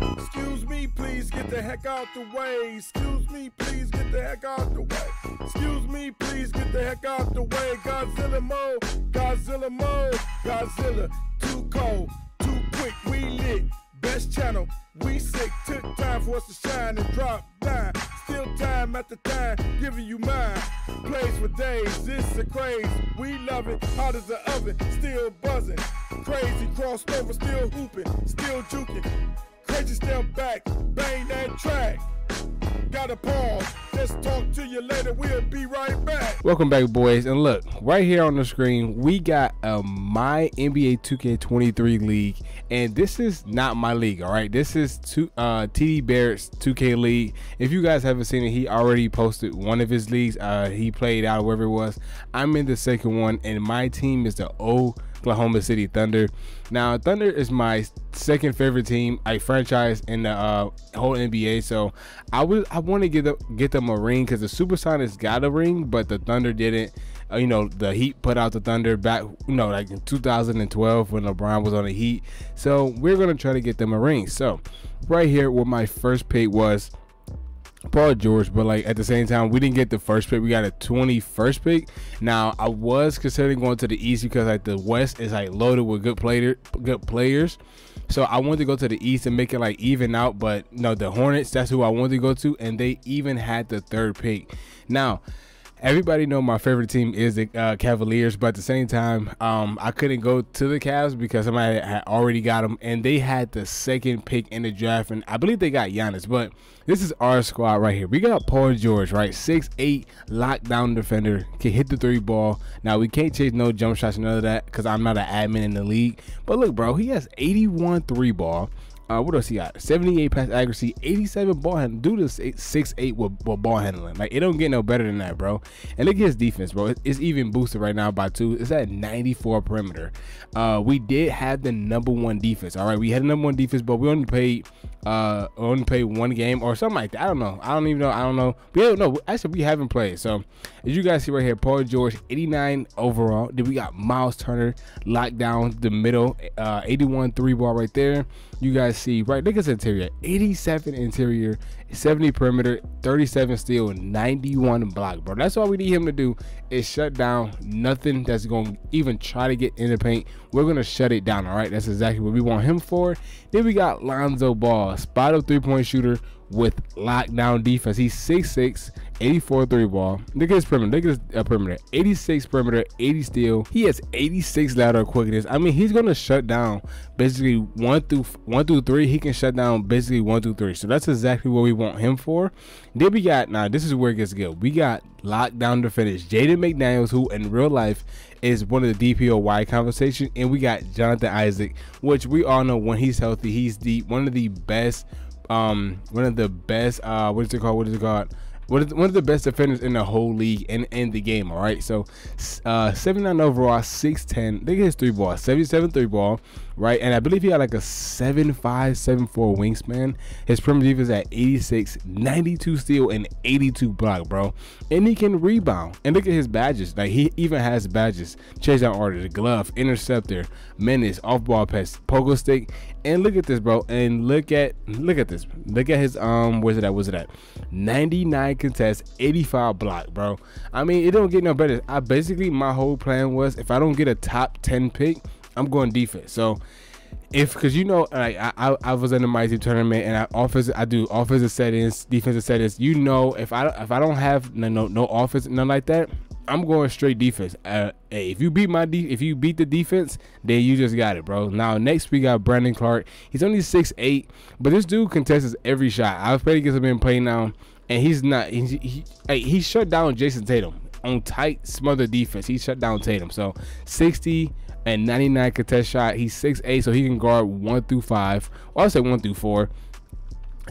Excuse me, please get the heck out the way. Excuse me, please get the heck out the way. Excuse me, please get the heck out the way. Godzilla mode, Godzilla mode, Godzilla. Too cold, too quick, we lit. Best channel, we sick. Took time for us to shine and drop nine. Still time after time, giving you mine. Plays for days, this is a craze. We love it, hot as the oven, still buzzing. Crazy crossed over, still hooping, still juking. Crazy step back, bang that track. Gotta pause, just talk to you later, we'll be right back. Welcome back, boys. And look, right here on the screen, we got a My NBA 2K23 league, and this is not my league. All right, this is two, uh, TD Barrett's 2K league. If you guys haven't seen it, he already posted one of his leagues. Uh, he played out wherever it was. I'm in the second one, and my team is the Oklahoma City Thunder. Now, Thunder is my second favorite team, a franchise in the uh, whole NBA. So I would I want to get them get them a ring because the Supersonics got a ring, but the Thunder didn't. Uh, you know, the Heat put out the Thunder back, you know, like in 2012 when LeBron was on the Heat. So we're gonna try to get them a ring. So right here, what my first pick was. Paul George, but like at the same time, we didn't get the first pick. We got a 21st pick. Now I was considering going to the East because like the West is like loaded with good player, good players. So I wanted to go to the East and make it like even out. But no, the Hornets, that's who I wanted to go to, and they even had the third pick. Now everybody know my favorite team is the uh, Cavaliers, but at the same time, um, I couldn't go to the Cavs because somebody had already got them, and they had the second pick in the draft, and I believe they got Giannis. But this is our squad right here. We got Paul George, right, six eight, lockdown defender, can hit the three ball. Now we can't chase no jump shots, none of that, because I'm not an admin in the league. But look, bro, he has 81 three ball. Uh, what else he got? 78 pass accuracy, 87 ball handling. Dude is six eight with, ball handling. Like it don't get no better than that, bro. And look at his defense, bro. It's even boosted right now by two. It's at 94 perimeter. Uh, we did have the number one defense. All right, we had the number one defense, but we only played uh only played one game or something like that. I don't know. I don't even know. I don't know. We don't know. Actually, we haven't played. So as you guys see right here, Paul George, 89 overall. Then we got Miles Turner locked down the middle, uh, 81 three ball right there. You guys see right. His interior, 87 interior, 70 perimeter, 37 steal, 91 block, bro. That's all we need him to do is shut down nothing that's going to even try to get in the paint. We're going to shut it down, all right? That's exactly what we want him for. Then we got Lonzo Ball, spot up three-point shooter with lockdown defense. He's 6'6", 84 three ball. Look at his perimeter. Look at his uh, perimeter. 86 perimeter, 80 steal. He has 86 lateral quickness. I mean, he's gonna shut down basically one through one through three. He can shut down basically one through three. So that's exactly what we want him for. Then we got now. This is where it gets good. We got lockdown finish. Jaden McDaniels, who in real life is one of the DPOY conversation, and we got Jonathan Isaac, which we all know when he's healthy, he's the one of the best um one of the best uh what is it called what is it called one of, the, one of the best defenders in the whole league and in the game. All right, so uh, 79 overall, 6'10. Look at his three ball, 77 three ball, right? And I believe he had like a 7'5, 7'4 wingspan. His perimeter is at 86, 92 steal, and 82 block, bro. And he can rebound. And look at his badges. Like he even has badges: chase down order, the glove, interceptor, menace, off ball pass, pogo stick. And look at this, bro. And look at look at this. Look at his um. Where's it at? Where's it at? 99 contests, 85 block, bro. I mean, it don't get no better. I basically my whole plan was if I don't get a top 10 pick, I'm going defense. So if because you know like I, I, I was in the mighty tournament and I offensive I do offensive settings, defensive settings. You know if I if I don't have no no, no offense none like that, I'm going straight defense. Uh, hey, if you beat my de- if you beat the defense, then you just got it, bro. Now next we got Brandon Clarke. He's only six eight, but this dude contests every shot. I've played against him in play now, and he's not. He, he, hey, he shut down Jayson Tatum on tight smother defense. He shut down Tatum. So 60 and 99 contest shot. He's 6'8", so he can guard one through five. Or I'll say one through four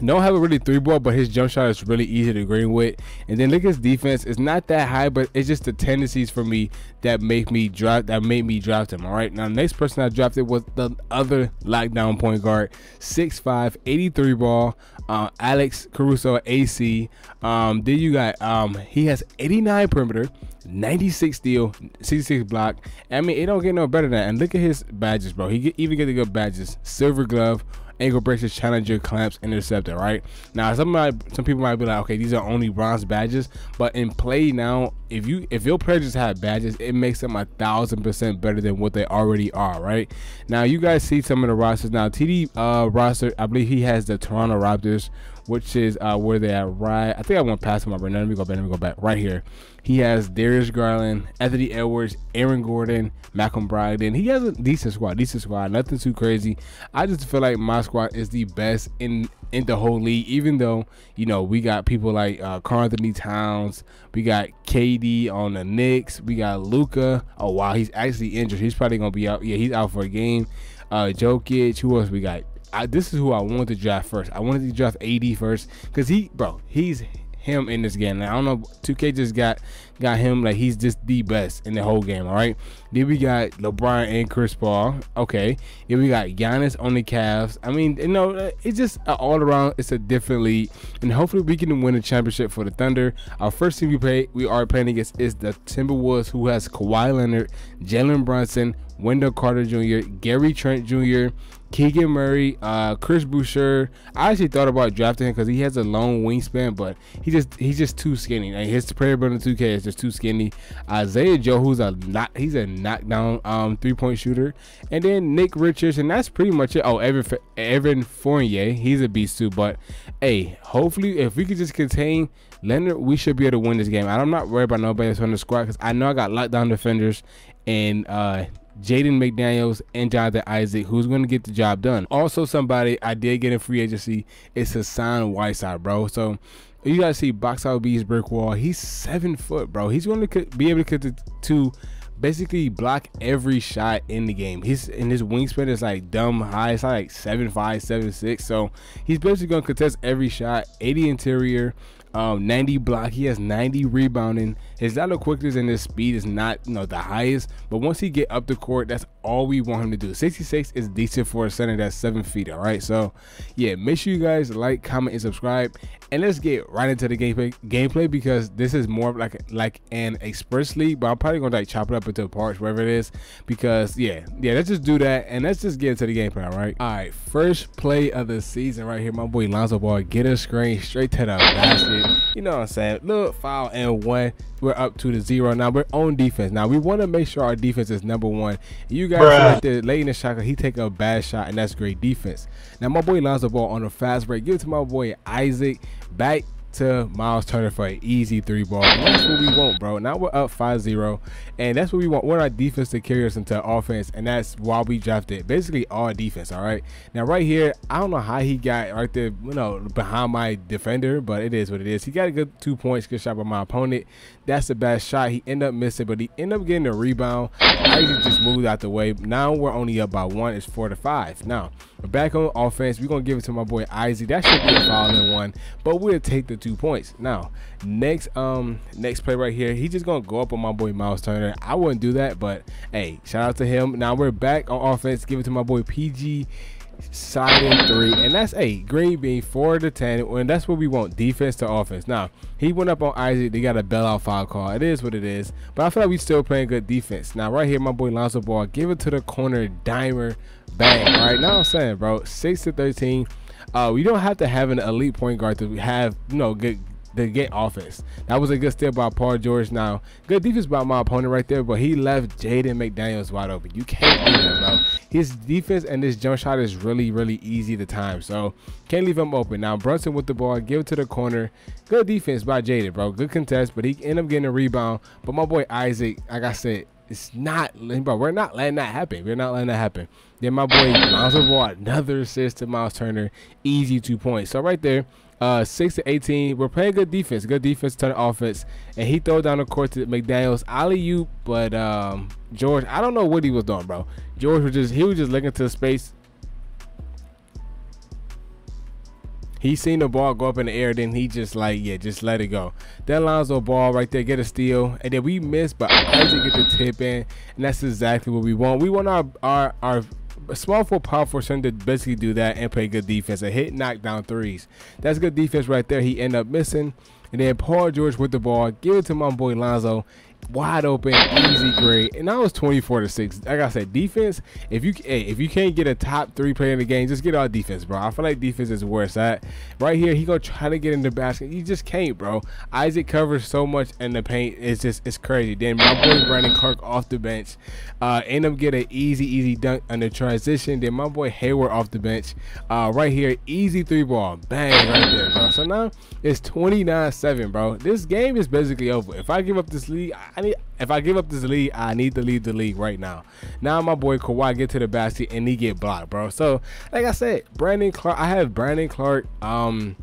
don't have a really three ball, but his jump shot is really easy to green with. And then look at his defense; it's not that high, but it's just the tendencies for me that make me drop that made me draft him. All right, now the next person I drafted was the other lockdown point guard, 6'5", 83 ball, uh, Alex Caruso AC. Um, then you got um, he has 89 perimeter. 96 steal, 66 block. I mean, it don't get no better than that. And look at his badges, bro. He get, even get the good badges. Silver glove, ankle braces, challenger, clamps, interceptor. Right now, some might, some people might be like, okay, these are only bronze badges, but in play now, if you if your players just have badges, it makes them a thousand percent better than what they already are. Right now, you guys see some of the rosters now. TD uh, roster, I believe he has the Toronto Raptors which is uh, where they at right. I think I went past him over. Now let me go back. Let me go back right here. He has Darius Garland, Anthony Edwards, Aaron Gordon, Malcolm Brogdon. He has a decent squad, decent squad, nothing too crazy. I just feel like my squad is the best in in the whole league. Even though you know we got people like uh, Karl-Anthony Towns, we got KD on the Knicks, we got Luka. Oh wow, he's actually injured. He's probably gonna be out. Yeah, he's out for a game. Uh, Jokic. Who else we got? I, this is who I wanted to draft first. I wanted to draft AD first because he, bro, he's him in this game. I don't know. 2K just got got him like he's just the best in the whole game. All right. Then we got LeBron and Chris Paul. Okay. Then we got Giannis on the Cavs. I mean, you know, it's just all around. It's a different league, and hopefully we can win a championship for the Thunder. Our first team we play, we are playing against is the Timberwolves, who has Kawhi Leonard, Jalen Brunson, Wendell Carter Jr., Gary Trent Jr., Keegan Murray, uh, Chris Boucher. I actually thought about drafting him because he has a long wingspan, but he just he's just too skinny. Like his player building 2K is just too skinny. Isaiah Joe, who's a not he's a knockdown um three point shooter, and then Nick Richards, and that's pretty much it. Oh, Evan Evan Fournier, he's a beast too. But hey, hopefully if we could just contain Leonard, we should be able to win this game. And I'm not worried about nobody else on the squad because I know I got lockdown defenders and uh Jaden McDaniels, and Jonathan Isaac, who's going to get the job done. Also, somebody I did get in free agency is Hassan Whiteside, bro. So you guys see Box Out B's brick wall. He's seven foot, bro. He's going to be able to to basically block every shot in the game. He's in his wingspan is like dumb high. It's like seven five, seven six. So he's basically going to contest every shot. 80 interior um, 90 block. He has 90 rebounding. His lateral quickness and his speed is not you know the highest, but once he get up the court, that's all we want him to do. 66 is decent for a center that's seven feet. All right, so yeah, make sure you guys like, comment, and subscribe, and let's get right into the gameplay. Gameplay because this is more like like an express league, but I'm probably gonna like chop it up into parts wherever it is because yeah, yeah, let's just do that and let's just get into the gameplay. All right, all right, first play of the season right here. My boy Lonzo Ball get a screen straight to the basket you know what I'm saying? Look, foul and one. We're up to the zero. Now we're on defense. Now we want to make sure our defense is number one. You guys like the late in the shot, he take a bad shot, and that's great defense. Now my boy Lonzo Ball on a fast break. Give it to my boy Isaac. Back to Miles Turner for an easy three ball. That's what we want, bro. Now we're up 5-0, and that's what we want. We want our defense to carry us into offense, and that's why we drafted basically all defense, all right? Now, right here, I don't know how he got right there, you know, behind my defender, but it is what it is. He got a good two points, good shot by my opponent. That's the best shot. He ended up missing, but he ended up getting a rebound. I just moved out the way. Now we're only up by one. It's four to five. Now, we're back on offense. We're going to give it to my boy Isaac. That should be a foul in one, but we'll take the two points. Now, next um next play right here, he's just going to go up on my boy Miles Turner. I wouldn't do that, but hey, shout out to him. Now we're back on offense. Give it to my boy PG Siding three, and that's eight. Green bean four to ten, and that's what we want: defense to offense. Now he went up on Isaac. They got a bailout foul call. It is what it is, but I feel like we still playing good defense. Now right here, my boy Lonzo Ball, give it to the corner, dimer, bang. All right, now I'm saying, bro, six to thirteen. Uh, we don't have to have an elite point guard to have you know good to get offense. That was a good steal by Paul George. Now, good defense by my opponent right there, but he left Jaden McDaniels wide open. You can't do that, bro. His defense and this jump shot is really, really easy to time. So, can't leave him open. Now, Brunson with the ball, give it to the corner. Good defense by Jaden, bro. Good contest, but he ended up getting a rebound. But my boy Isaac, like I said, it's not, bro. We're not letting that happen. We're not letting that happen. Then my boy Lonzo Ball, another assist to Miles Turner, easy two points. So right there, uh, six to eighteen. We're playing good defense, good defense, ton of offense, and he throw down the court to McDaniel's alley oop. But um, George, I don't know what he was doing, bro. George was just he was just looking to the space. He seen the ball go up in the air, then he just like, yeah, just let it go. That Lonzo ball right there, get a steal, and then we miss, but Isaac get the tip in, and that's exactly what we want. We want our our our small for powerful center basically do that and play good defense and hit knockdown threes. That's good defense right there. He end up missing. And then Paul George with the ball, give it to my boy Lonzo. Wide open, easy grade, and I was 24 to six. Like I said, defense. If you hey, if you can't get a top three player in the game, just get our defense, bro. I feel like defense is where it's at. Right here, he gonna try to get in the basket. You just can't, bro. Isaac covers so much in the paint. It's just it's crazy. Then my boy Brandon Clarke off the bench, uh, end up getting an easy easy dunk on the transition. Then my boy Hayward off the bench, uh, right here, easy three ball, bang right there, bro. So now it's 29-7, bro. This game is basically over. If I give up this lead, I need if I give up this lead, I need to leave the league right now. Now my boy Kawhi get to the basket and he get blocked, bro. So like I said, Brandon Clarke, I have Brandon Clarke. Um,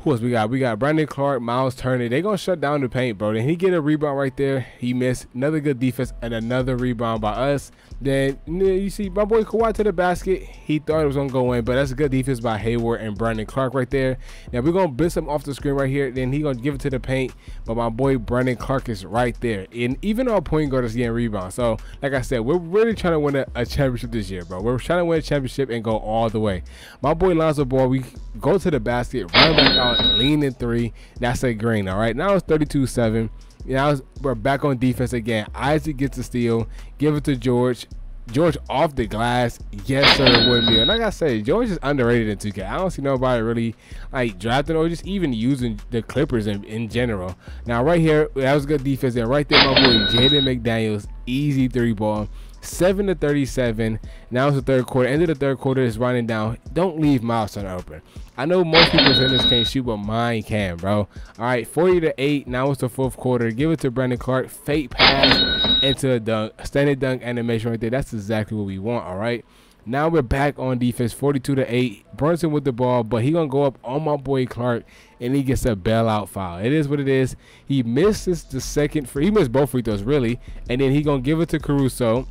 who else we got? We got Brandon Clarke, Miles Turner. They gonna shut down the paint, bro. Then he get a rebound right there. He missed another good defense and another rebound by us. Then you see my boy Kawhi to the basket. He thought it was gonna go in, but that's a good defense by Hayward and Brandon Clarke right there. Now we're gonna blitz him off the screen right here. Then he gonna give it to the paint, but my boy Brandon Clarke is right there. And even our point guard is getting rebound. So like I said, we're really trying to win a, a championship this year, bro. We're trying to win a championship and go all the way. My boy Lonzo Ball, we go to the basket, run back out, lean in three. That's a green. All right, now it's 32-7. Now we're back on defense again. Isaac gets the steal, give it to George. George off the glass, yes sir, windmill. And like I said, George is underrated in 2K. I don't see nobody really like drafting or just even using the Clippers in, in general. Now right here, that was good defense. And right there, my boy Jaden McDaniels, easy three ball. 7 to 37. Now it's the third quarter. End of the third quarter is running down. Don't leave Miles Turner open. I know most people in this can't shoot, but mine can, bro. All right, 40 to 8. Now it's the fourth quarter. Give it to Brandon Clarke. Fake pass into a dunk. Standard dunk animation right there. That's exactly what we want, all right? Now we're back on defense, 42 to 8. Brunson with the ball, but he gonna go up on my boy Clarke, and he gets a bailout foul. It is what it is. He misses the second free. He missed both free throws really, and then he gonna give it to Caruso.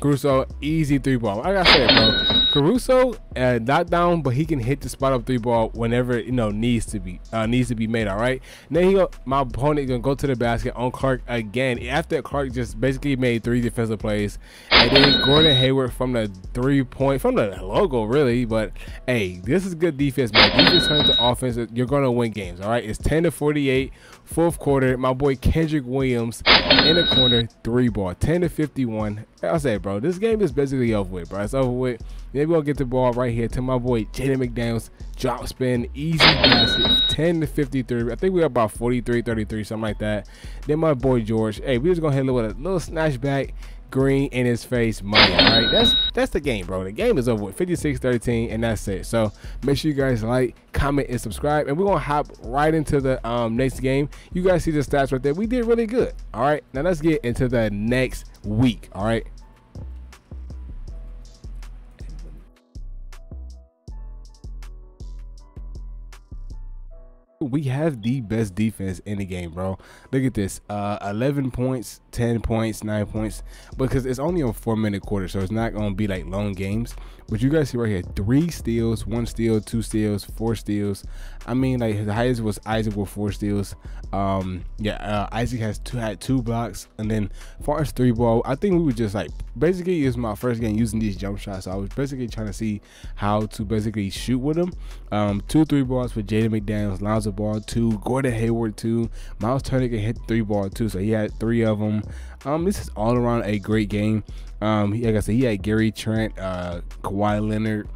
Caruso, easy three ball. Like I said, bro, Caruso, uh, not down, but he can hit the spot up three ball whenever you know needs to be uh, needs to be made. All right. then he, go, my opponent gonna go to the basket on Clarke again. After Clarke just basically made three defensive plays, and then Gordon Hayward from the three point from the logo really. But hey, this is good defense, man. You just turn to offense. You're gonna win games. All right. It's 10 to 48, fourth quarter. My boy Kenrich Williams in the corner, three ball, 10 to 51. I say, bro, this game is basically over with, bro. It's over with. We're gonna get the ball right here to my boy Jaden McDaniels. Drop spin, easy basket, 10 to 53. I think we are about 43, 33, something like that. Then my boy George. Hey, we just gonna hit with a little snatch back. Green in his face, money. All right, that's that's the game, bro. The game is over with 56-13, and that's it. So make sure you guys like, comment, and subscribe. And we're gonna hop right into the um, next game. You guys see the stats right there. We did really good. All right, now let's get into the next week. All right. We have the best defense in the game, bro. Look at this. Uh 11 points, 10 points, 9 points because it's only a 4 minute quarter, so it's not going to be like long games. But you guys see right here, 3 steals, 1 steal, 2 steals, 4 steals. I mean like the highest was Isaac with 4 steals. Um yeah, uh, Isaac has two had 2 blocks and then far as 3 ball, I think we were just like basically it's my first game using these jump shots. So I was basically trying to see how to basically shoot with them. Um 2 3 balls for Jaden McDaniels, Lonzo ball, 2, Gordon Hayward 2, Miles Turner can hit 3 ball too. So he had 3 of them. Um, this is all around a great game. Um, like I said, he had Gary Trent, uh, Kawhi Leonard.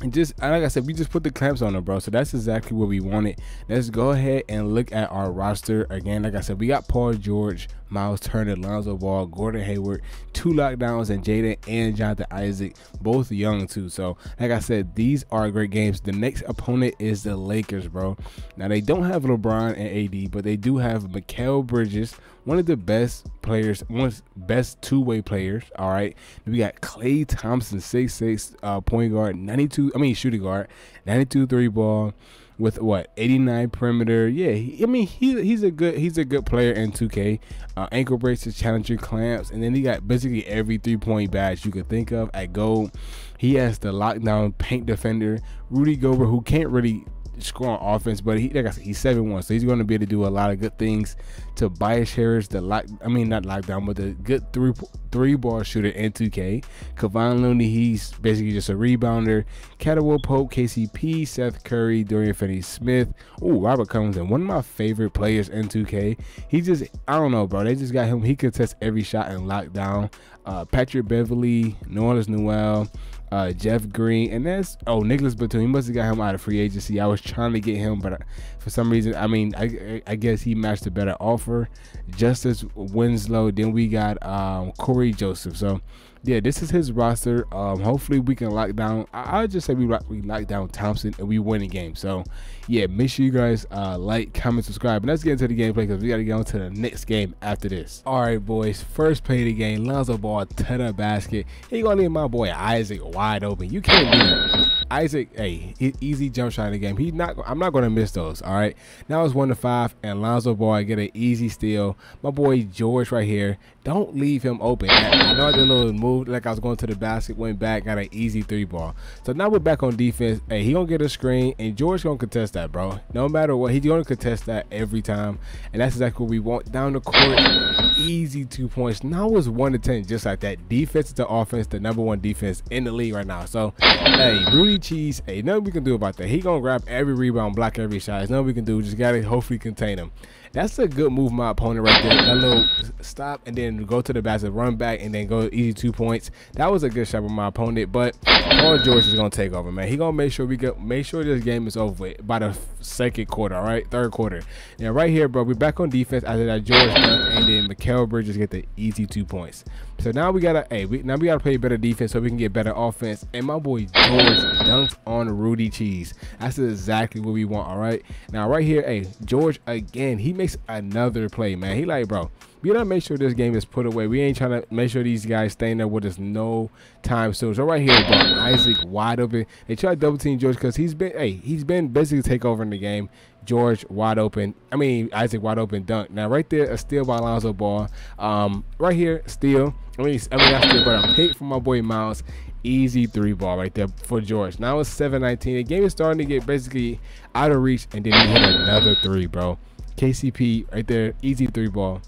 And just like I said, we just put the clamps on him, bro. So that's exactly what we wanted. Let's go ahead and look at our roster again. Like I said, we got Paul George, Miles Turner, Lonzo Ball, Gordon Hayward, two lockdowns, and Jaden and Jonathan Isaac, both young too. So, like I said, these are great games. The next opponent is the Lakers, bro. Now they don't have LeBron and AD, but they do have Mikal Bridges, one of the best players, one of the best two-way players. All right, we got Klay Thompson, six six uh, point guard, 92. I mean shooting guard, 92 three ball with what 89 perimeter. Yeah, he, I mean he he's a good he's a good player in 2K. Uh, ankle braces, challenger clamps, and then he got basically every three point badge you could think of at gold. He has the lockdown paint defender, Rudy Gobert, who can't really score on offense, but he like I said, he's seven one, so he's going to be able to do a lot of good things. Tobias Harris, the lock, I mean not lockdown, but the good three three ball shooter in 2K. Kevon Looney, he's basically just a rebounder. Caldwell Pope, KCP, Seth Curry, Dorian Finney-Smith. Oh, Robert Covington, one of my favorite players in 2K. He just, I don't know, bro. They just got him. He could test every shot in lockdown. Uh, Patrick New Orleans Noel uh, Jeff Green, and that's oh Nicholas Batum. He must have got him out of free agency. I was trying to get him, but for some reason, I mean, I, I guess he matched a better offer. Justice Winslow. Then we got um, Cory Joseph. So yeah, this is his roster. Um, hopefully we can lock down. I, will just say we we lock down Thompson and we win the game. So yeah, make sure you guys uh, like, comment, subscribe, and let's get into the gameplay because we got to get on to the next game after this. All right, boys. First play of the game. Lonzo Ball to the basket. He gonna leave my boy Isaac wide open. You can't do that. Isaac, hey, easy jump shot in the game. He's not. I'm not gonna miss those. All right. Now it's one to five, and Lonzo Ball get an easy steal. My boy George right here. Don't leave him open. I know I did a little move like I was going to the basket, went back, got an easy three ball. So now we're back on defense. Hey, he gonna get a screen, and George gonna contest that, bro. No matter what, he's gonna contest that every time, and that's exactly what we want. Down the court, easy two points. Now it's one to ten, just like that. Defense to offense, the number one defense in the league right now. So, hey, Rudy Cheese, hey, nothing we can do about that. He gonna grab every rebound, block every shot. There's nothing we can do. Just gotta hopefully contain him. That's a good move, my opponent right there. That little stop and then go to the basket, run back, and then go easy two points. That was a good shot from my opponent. But Paul George is gonna take over, man. He gonna make sure we get make sure this game is over with by the second quarter, all right, third quarter. Now right here, bro, we back on defense after that George and then Mikal Bridges get the easy two points. So now we gotta, hey, we, now we gotta play better defense so we can get better offense. And my boy George dunks on Rudy Cheese. That's exactly what we want. All right. Now right here, hey, George again. He makes another play, man. He like, bro, we gotta make sure this game is put away. We ain't trying to make sure these guys staying there with us no time soon. So right here, Isaac wide open. They try to double team George because he's been, hey, he's been basically take over in the game. George wide open. I mean Isaac wide open dunk. Now right there, a steal by Alonzo Ball. Um, right here, steal. I mean, I mean not steal, but a pick from my boy Miles. Easy three ball right there for George. Now it's 7-19. The game is starting to get basically out of reach, and then he hit another three, bro. KCP right there, easy three ball.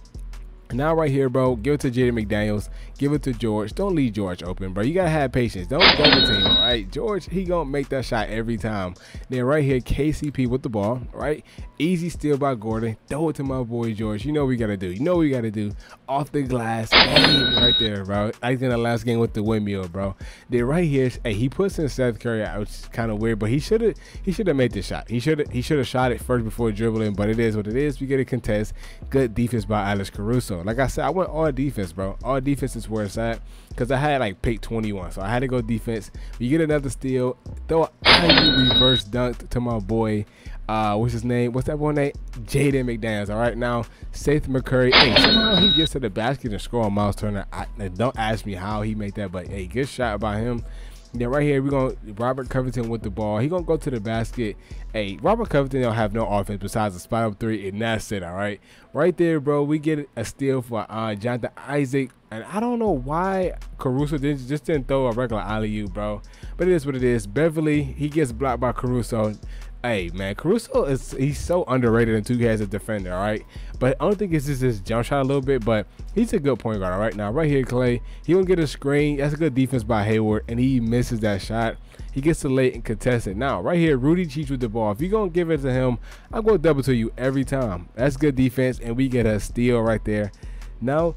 Now right here, bro, give it to Jaden McDaniels. Give it to George. Don't leave George open, bro. You gotta have patience. Don't double team, all right? George, he gonna make that shot every time. Then right here, KCP with the ball, right? Easy steal by Gordon. Throw it to my boy George. You know what we gotta do. You know what we gotta do. Off the glass, right there, bro. Like in the last game with the windmill, bro. Then right here, hey, he puts in Seth Curry, which is kind of weird, but he should have he should have made the shot. He should have he should have shot it first before dribbling, but it is what it is. We get a contest. Good defense by Alex Caruso. Like I said, I went all defense, bro. All defense is where it's at. Because I had like pick 21. So I had to go defense. You get another steal. Throw an reverse dunk to my boy. Uh, what's his name? What's that boy name? Jaden McDaniels. All right, now Seth McCurry. Hey, somehow he gets to the basket and score on Miles Turner. I, don't ask me how he made that, but hey, good shot by him. Then right here, we're going to Robert Covington with the ball. He going to go to the basket. Hey, Robert Covington don't have no offense besides a spot up three, and that's it, all right? Right there, bro, we get a steal for uh, Jonathan Isaac. And I don't know why Caruso didn't, just didn't throw a regular alley-oop, bro. But it is what it is. Beverley, he gets blocked by Caruso. Hey man, Caruso is he's so underrated in 2K as a defender, all right. But I don't think it's just his jump shot a little bit, but he's a good point guard, all right. Now right here, Klay, he gonna get a screen. That's a good defense by Hayward, and he misses that shot. He gets to late and contest it. Now right here, Rudy cheats with the ball. If you're gonna give it to him, I'm gonna double to you every time. That's good defense, and we get a steal right there. Now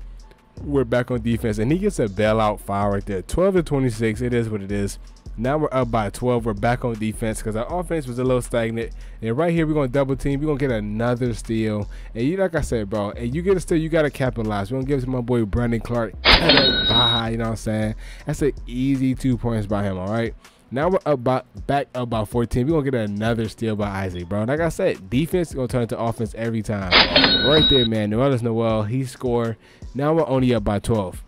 we're back on defense, and he gets a bailout foul right there. 12 to 26. It is what it is. Now we're up by 12. We're back on defense because our offense was a little stagnant. And right here, we're going to double team. We're going to get another steal. And you, like I said, bro, and you get a steal, you got to capitalize. We're going to give it to my boy Brandon Clarke. Baja, you know what I'm saying? That's an easy two points by him, all right? Now we're up by, back up by 14. We're going to get another steal by Isaac, bro. Like I said, defense is going to turn into offense every time. Right there, man. Nerlens Noel, he scored. Now we're only up by 12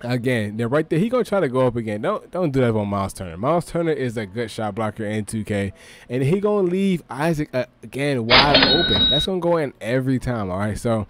again, they're right there. He gonna try to go up again. Don't don't do that on Miles Turner. Miles Turner is a good shot blocker in 2K, and he gonna leave Isaac uh, again wide open. That's gonna go in every time. All right, so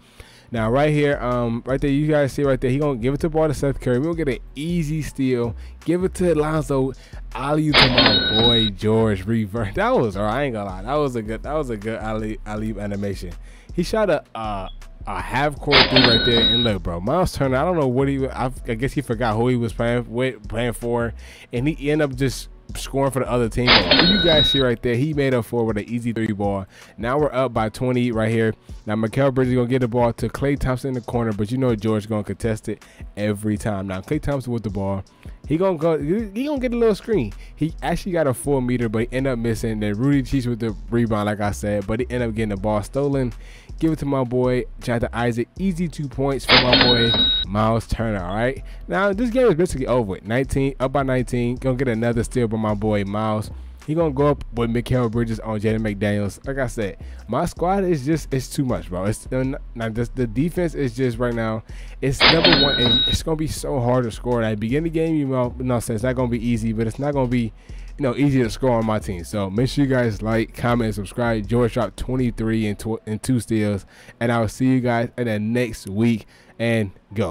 Now right here, um, right there, you guys see right there, he gonna give it to ball to Seth Curry. We'll get an easy steal. Give it to Lonzo. Ali to my boy George Reverse. That was, all right. I ain't gonna lie, that was a good, that was a good Ali Ali animation. He shot a uh, a half court three right there. And look, bro, Miles Turner. I don't know what he. I, I guess he forgot who he was playing with, playing for, and he ended up just scoring for the other team. You guys see right there, he made up for with an easy three ball. Now we're up by 20 right here. Now Mikal Bridges gonna get the ball to Klay Thompson in the corner, but you know George gonna contest it every time. Now Klay Thompson with the ball. He gonna go. He gonna get a little screen. He actually got a four meter, but he ended up missing. Then Rudy Cheeks with the rebound, like I said, but he ended up getting the ball stolen. Give it to my boy Jonathan Isaac. Easy two points for my boy Miles Turner. All right. Now this game is basically over. With. 19 up by 19. Gonna get another steal by my boy Miles. He gonna go up with Mikal Bridges on Jaden McDaniels. Like I said, my squad is just it's too much, bro. It's now the, the defense is just right now. It's number one, and it's gonna be so hard to score. At the beginning of the game, you know, no sense. It's not gonna be easy, but it's not gonna be you know, easy to score on my team. So make sure you guys like, comment, and subscribe. George dropped 23 and, tw- and two steals. And I will see you guys in the next week. And go.